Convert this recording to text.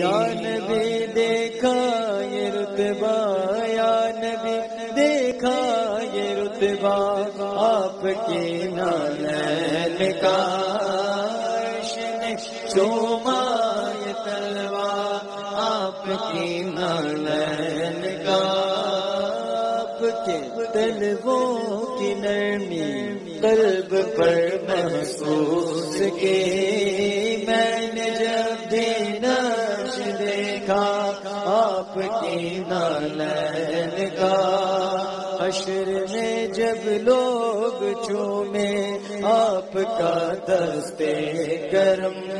یا نبی دیکھا یہ رتبہ یا نبی دیکھا یہ رتبہ، آپ کی نالین کا چوما یہ تلوار، آپ کی نالین کا، آپ کے تلووں کی نرمی، قلب پر محسوس کی دیکھا آپ کی نالین کا۔ حشر میں جب لوگ چومے آپ کا دستے گرم۔